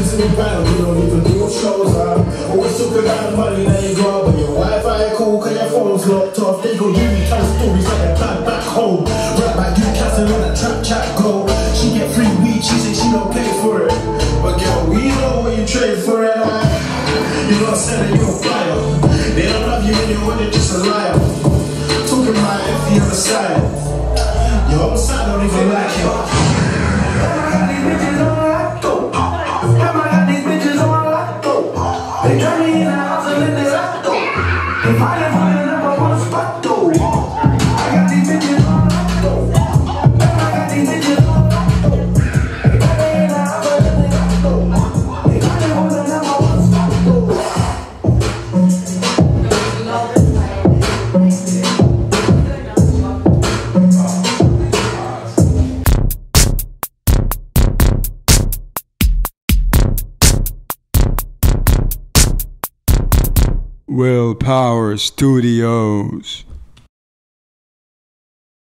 friends in the we don't even do shows, huh? Always took a lot of money, now you go out, but your Wi-Fi cool, cause your phone's locked off. They give me kind of stories like a plan back home. Rap like you casting on a trap chat go. She get free weed, she say she don't pay for it. But girl, we know what you trade for it. You know what I'm saying, you a flyer. They don't love you anymore, they're just a liar. Talking about if you ever side. Your own side don't even They turn me in the house and let the rest go. They fighting for Willpower Studios.